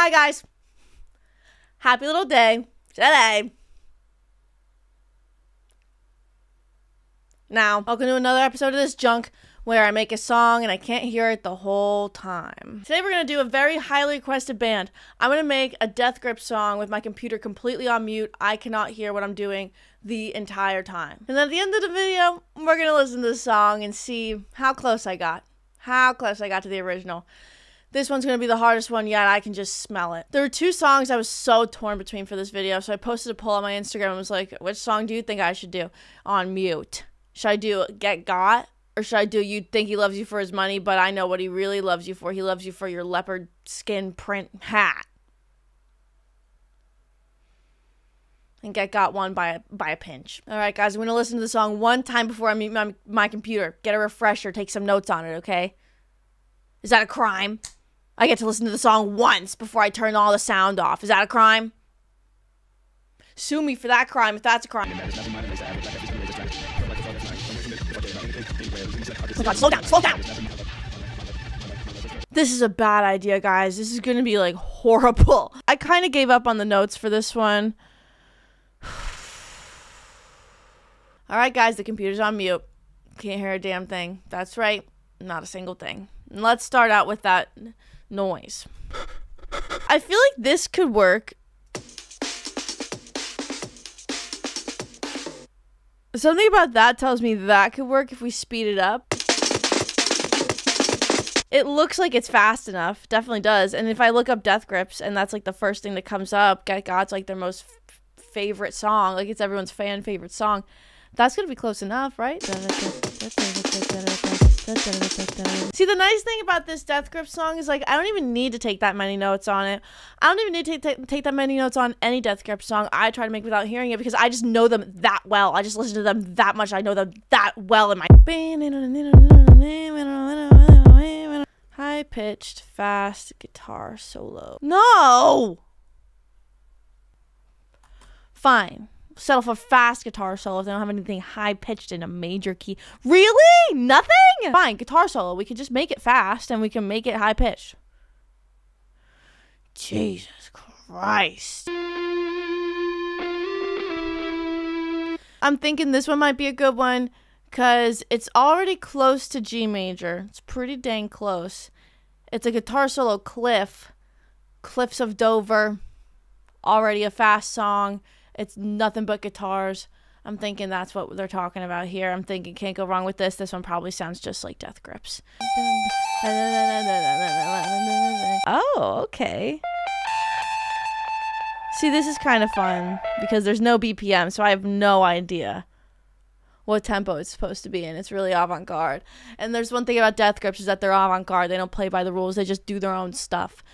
Hi, guys. Happy little day today. Now, welcome to another episode of this junk where I make a song and I can't hear it the whole time. Today we're going to do a very highly requested band. I'm going to make a Death Grip song with my computer completely on mute. I cannot hear what I'm doing the entire time. And at the end of the video, we're going to listen to the song and see how close I got. How close I got to the original. This one's to be the hardest one yet. I can just smell it. There were two songs I was so torn between for this video. So I posted a poll on my Instagram and was like, which song do you think I should do on mute? Should I do Get Got? Or should I do You Think He Loves You for His Money, but I know what he really loves you for? He loves you for your leopard skin print hat. And Get Got one by a, by a pinch. All right, guys, I'm to listen to the song one time before I mute my, my computer. Get a refresher, take some notes on it, okay? Is that a crime? I get to listen to the song once before I turn all the sound off. Is that a crime? Sue me for that crime if that's a crime. Oh God, slow down, slow down. This is a bad idea, guys. This is gonna be like horrible. I kind of gave up on the notes for this one. All right, guys, the computer's on mute. Can't hear a damn thing. That's right, not a single thing. Let's start out with that noise. I feel like this could work. Something about that tells me that could work if we speed it up. It looks like it's fast enough. Definitely does. And if I look up Death Grips and that's like the first thing that comes up, Get Got's like their most favorite song. Like it's everyone's fan favorite song. That's to be close enough, right? See, the nice thing about this Death Grip song is like I don't even need to take that many notes on it. I don't even need to take, take that many notes on any Death Grip song I try to make without hearing it because I just know them that well. I just listen to them that much. I know them that well in my high pitched, fast guitar solo. No! Fine settle for fast guitar solo if they don't have anything high pitched in a major key. Really? Nothing? Fine, guitar solo. We can just make it fast and we can make it high pitched. Jesus Christ. I'm thinking this one might be a good one because it's already close to G major. It's pretty dang close. It's a guitar solo cliff. Cliffs of Dover. Already a fast song. It's nothing but guitars. I'm thinking that's what they're talking about here. I'm thinking can't go wrong with this. This one probably sounds just like Death Grips. Oh, okay. See, this is kind of fun because there's no BPM, so I have no idea what tempo it's supposed to be in. It's really avant-garde. And there's one thing about Death Grips is that they're avant-garde. They don't play by the rules. They just do their own stuff.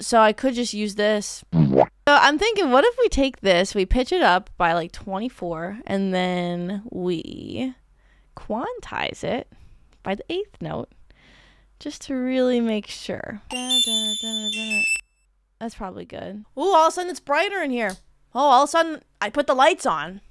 So I could just use this. So I'm thinking, what if we take this, we pitch it up by like 24, and then we quantize it by the eighth note, just to really make sure. That's probably good. Ooh, all of a sudden it's brighter in here. Oh, all of a sudden I put the lights on.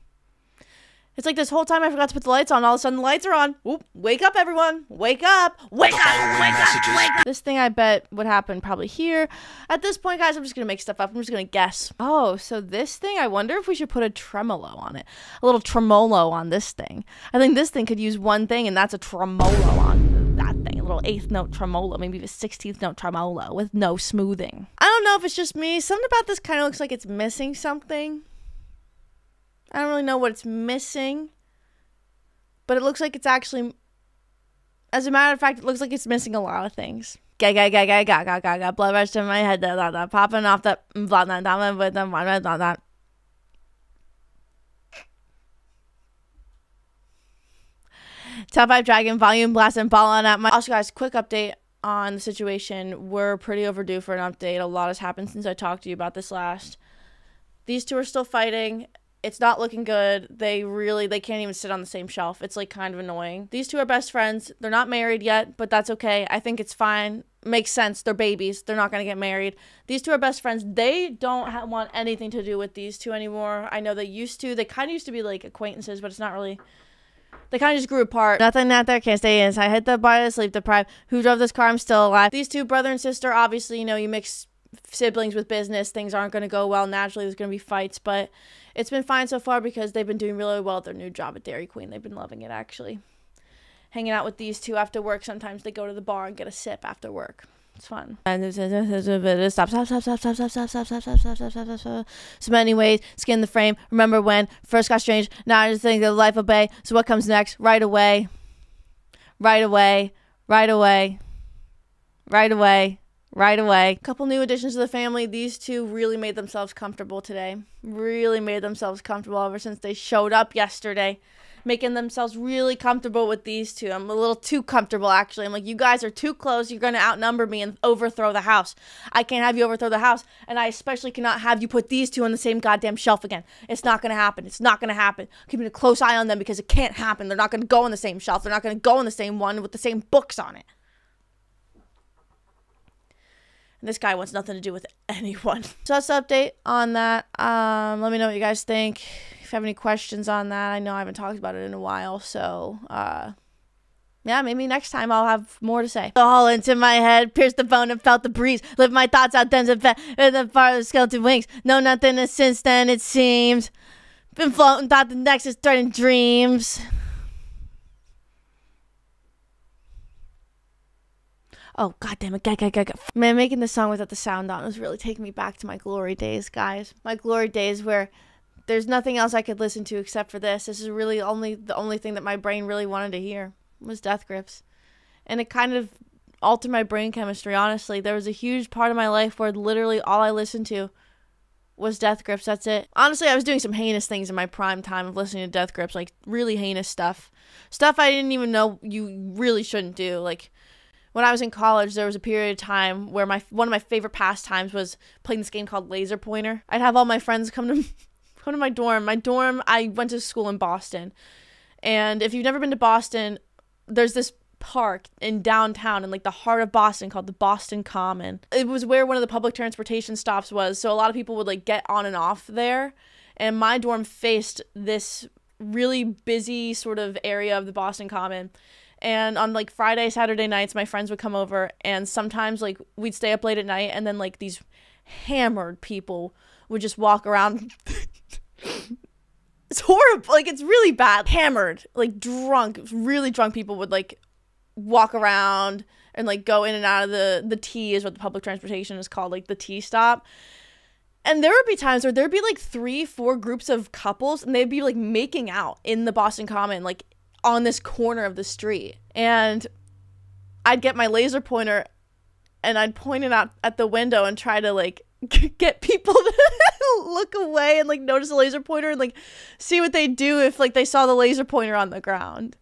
It's like this whole time I forgot to put the lights on. All of a sudden the lights are on. Oop, wake up, everyone. Wake up. Wake up. Wake up. Wake up. This thing I bet would happen probably here. At this point, guys, I'm just going to make stuff up. I'm just going to guess. Oh, so this thing, I wonder if we should put a tremolo on it. A little tremolo on this thing. I think this thing could use one thing, and that's a tremolo on that thing. A little eighth note tremolo, maybe a 16th note tremolo with no smoothing. I don't know if it's just me. Something about this kind of looks like it's missing something. I don't really know what it's missing, but it looks like it's actually, as a matter of fact, it looks like it's missing a lot of things. Ga ga ga ga ga ga ga ga blood rush to my head, da da da, popping off the blah blah blah with the blah blah blah. Top 5 Dragon Volume Blast and Ball on at my. Also, guys, quick update on the situation. We're pretty overdue for an update. A lot has happened since I talked to you about this last. These two are still fighting it's not looking good. They really they can't even sit on the same shelf. It's like kind of annoying. These two are best friends. They're not married yet, but that's okay. I think it's fine. Makes sense. They're babies. They're not going to get married. These two are best friends. They don't ha- want anything to do with these two anymore. I know they used to. They kind of used to be like acquaintances, but it's not really they kind of just grew apart. Nothing out there can't stay in. I hit the to sleep deprived. Who drove this car? I'm still alive. These two, brother and sister, obviously, you know, you mix siblings with business, things aren't going to go well. Naturally, there's going to be fights, but it's been fine so far because they've been doing really well at their new job at Dairy Queen. They've been loving it actually. Hanging out with these two after work. Sometimes they go to the bar and get a sip after work. It's fun. Stop, stop, stop, stop, stop, stop, stop, stop, stop, stop, stop, stop, stop, stop. So many ways, skin the frame. Remember when first got strange. Now I just think of life obey. So what comes next? Right away. Right away. Right away. Right away. Right away. Couple new additions to the family. These two really made themselves comfortable today. Really made themselves comfortable ever since they showed up yesterday making themselves really comfortable with these two. I'm a little too comfortable, actually. I'm like, you guys are too close. You're going to outnumber me and overthrow the house. I can't have you overthrow the house. And I especially cannot have you put these two on the same goddamn shelf again. It's not going to happen. It's not going to happen. keeping a close eye on them because it can't happen. They're not going to go on the same shelf. They're not going to go on the same one with the same books on it. And this guy wants nothing to do with anyone. So that's the update on that. Um, let me know what you guys think if you have any questions on that, I know I haven't talked about it in a while, so uh yeah, maybe next time I'll have more to say. All into my head, pierced the bone and felt the breeze. Lift my thoughts out, then the the of the skeleton wings. No, nothing since then, it seems. Been floating, thought the next is starting dreams. Oh, god damn it. God, God, God, God. Man, making this song without the sound on was really taking me back to my glory days, guys. My glory days where there's nothing else I could listen to except for this. This is really only the only thing that my brain really wanted to hear was Death Grips. And it kind of altered my brain chemistry, honestly. There was a huge part of my life where literally all I listened to was Death Grips. That's it. Honestly, I was doing some heinous things in my prime time of listening to Death Grips, like really heinous stuff. Stuff I didn't even know you really shouldn't do. Like when I was in college, there was a period of time where my one of my favorite pastimes was playing this game called Laser Pointer. I'd have all my friends come to come to my dorm. My dorm, I went to school in Boston. And if you've never been to Boston, there's this park in downtown in like the heart of Boston called the Boston Common. It was where one of the public transportation stops was, so a lot of people would like get on and off there. And my dorm faced this really busy sort of area of the Boston Common. And on like Friday, Saturday nights, my friends would come over and sometimes like we'd stay up late at night and then like these hammered people would just walk around. it's horrible. Like it's really bad. Hammered, like drunk, really drunk people would like walk around and like go in and out of the the T is what the public transportation is called, like the T stop. And there would be times where there'd be like three, four groups of couples, and they'd be like making out in the Boston Common, like on this corner of the street. And I'd get my laser pointer and I'd point it out at the window and try to like get people to look away and like notice the laser pointer and like see what they do if like they saw the laser pointer on the ground.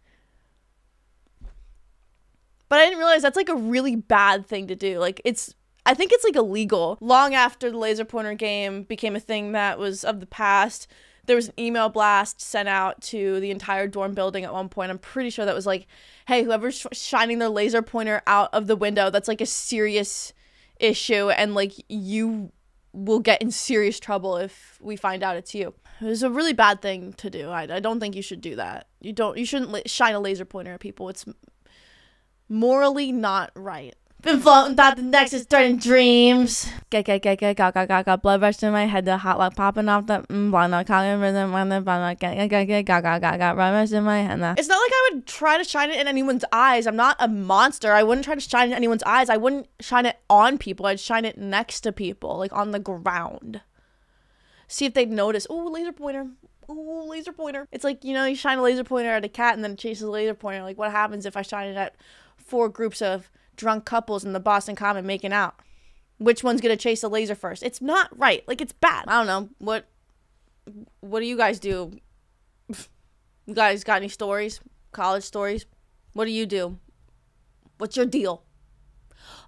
But I didn't realize that's like a really bad thing to do. Like it's I think it's like illegal. Long after the laser pointer game became a thing that was of the past, there was an email blast sent out to the entire dorm building at one point. I'm pretty sure that was like, "Hey, whoever's sh- shining their laser pointer out of the window, that's like a serious issue and like you will get in serious trouble if we find out it's you. It was a really bad thing to do. I, I don't think you should do that. You don't you shouldn't shine a laser pointer at people. It's morally not right. Been floating, thought the next is turning dreams. Get, get, get, get, got, got, got, got, blood rush in my head, the hot like popping off the, mm, blind, not calling rhythm, when the, blind, get, get, get, get, got, got, got, got, blood rush in my head. It's not like I would try to shine it in anyone's eyes. I'm not a monster. I wouldn't try to shine it in anyone's eyes. I wouldn't shine it on people. I'd shine it next to people, like on the ground. See if they'd notice. Oh, laser pointer. Oh, laser pointer. It's like, you know, you shine a laser pointer at a cat and then it chases a laser pointer. Like, what happens if I shine it at four groups of drunk couples in the Boston Common making out. Which one's gonna chase a laser first? It's not right. Like it's bad. I don't know what. What do you guys do? You guys got any stories? College stories? What do you do? What's your deal?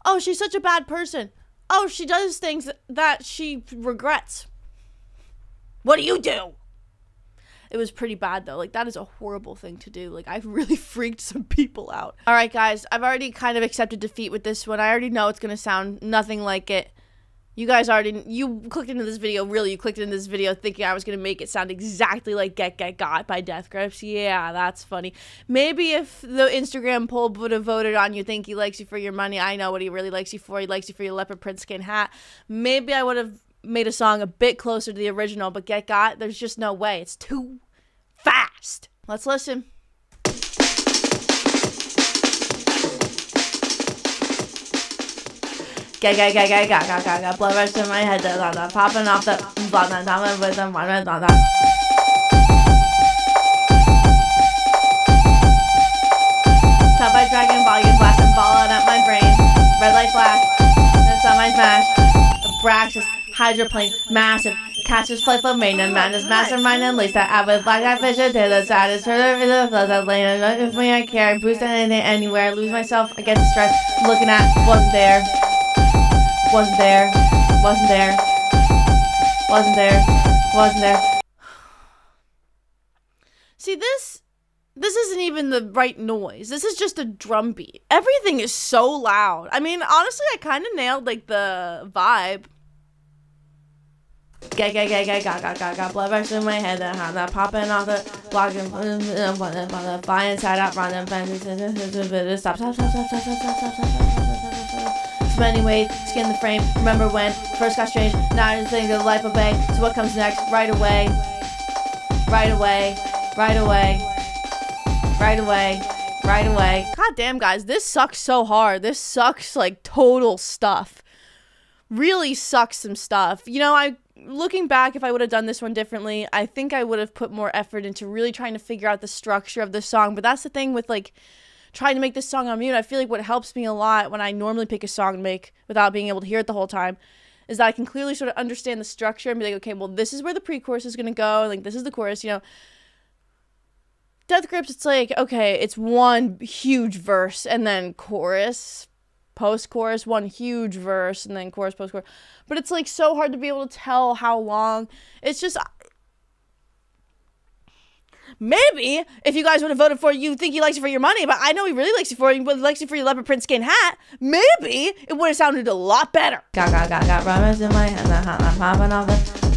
Oh, she's such a bad person. Oh, she does things that she regrets. What do you do? It was pretty bad though. Like that is a horrible thing to do. Like I've really freaked some people out. All right, guys, I've already kind of accepted defeat with this one. I already know it's going to sound nothing like it You guys already you clicked into this video. Really, you clicked into this video thinking I was gonna make it sound exactly like "Get Get Got" by Death Grips. Yeah, that's funny. Maybe if the Instagram poll would have voted on you, think he likes you for your money. I know what he really likes you for. He likes you for your leopard print skin hat. Maybe I would have made a song a bit closer to the original. But "Get Got," there's just no way. It's too fast. Let's listen. Ga ga ga ga ga ga ga blood rush to my head, da, da, da, popping off the blood, da, da, with the da, da, da. Top by dragon volume blasting falling at my brain. Red light flash, on my smash. Braxis, hydroplane, massive. Catches flight for main and madness, mastermind and lace that out with black eye fish to the side. It's further in the flood that lane. If me I care, boost anything anywhere. Lose myself, I get distressed. Looking at, wasn't there. Wasn't there. Wasn't there. Wasn't there. Wasn't there. See this this isn't even the right noise. This is just a drum beat. Everything is so loud. I mean, honestly, I kind of nailed like the vibe. Ga ga ga ga ga ga ga ga blood rush in my head and how that popping off the block and fly inside out run and stop stop stop stop stop stop stop stop stop stop Spending weight, skin the frame. Remember when first got strange? Now I just think of life obey. So what comes next? Right away, right away, right away, right away, right away. God damn, guys, this sucks so hard. This sucks like total stuff. Really sucks some stuff. You know, I looking back, if I would have done this one differently, I think I would have put more effort into really trying to figure out the structure of the song. But that's the thing with like trying to make this song on mute, I feel like what helps me a lot when I normally pick a song to make without being able to hear it the whole time is that I can clearly sort of understand the structure and be like, okay, well, this is where the pre chorus is going to go. Like, this is the chorus, you know. Death Grips, it's like, okay, it's one huge verse and then chorus, post chorus, one huge verse and then chorus, post chorus. But it's like so hard to be able to tell how long. It's just, maybe if you guys would have voted for you think he likes you for your money, but I know he really likes you for you, but he likes for your leopard print skin hat, maybe it would have sounded a lot better. Got got got got in my I'm popping off the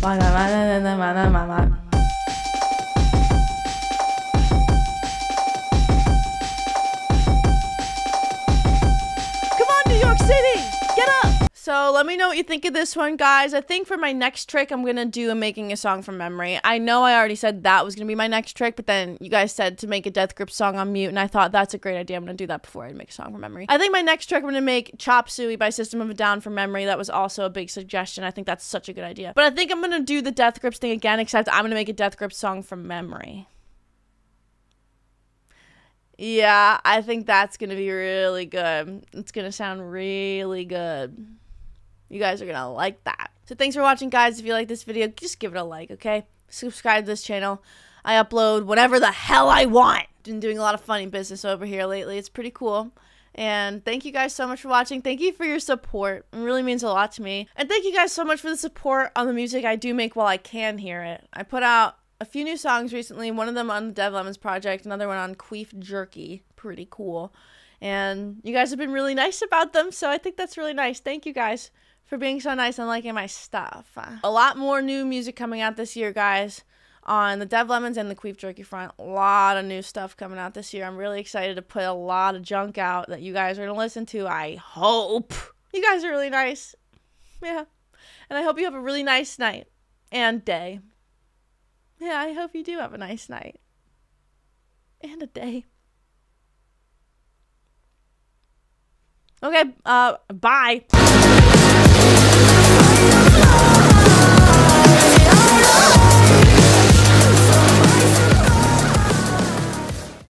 Let me know what you think of this one, guys. I think for my next trick, I'm going to do a making a song from memory. I know I already said that was going to be my next trick, but then you guys said to make a Death Grip song on mute, and I thought that's a great idea. I'm going to do that before I make a song from memory. I think my next trick, I'm going to make Chop Suey by System of a Down from memory. That was also a big suggestion. I think that's such a good idea. But I think I'm going to do the Death Grips thing again, except I'm going to make a Death Grip song from memory. Yeah, I think that's going to be really good. It's going to sound really good. You guys are going to like that. So thanks for watching, guys. If you like this video, just give it a like, okay? Subscribe to this channel. I upload whatever the hell I want. Been doing a lot of funny business over here lately. It's pretty cool. And thank you guys so much for watching. Thank you for your support. It really means a lot to me. And thank you guys so much for the support on the music I do make while I can hear it. I put out a few new songs recently, one of them on the Dev Lemons project, another one on Queef Jerky. Pretty cool. And you guys have been really nice about them, so I think that's really nice. Thank you guys for being so nice and liking my stuff. A lot more new music coming out this year, guys, on the Dev Lemons and the Queef Jerky front. A lot of new stuff coming out this year. I'm really excited to put a lot of junk out that you guys are going to listen to. I hope. You guys are really nice. Yeah. And I hope you have a really nice night and day. Yeah, I hope you do have a nice night and a day. Okay, uh, bye. Oh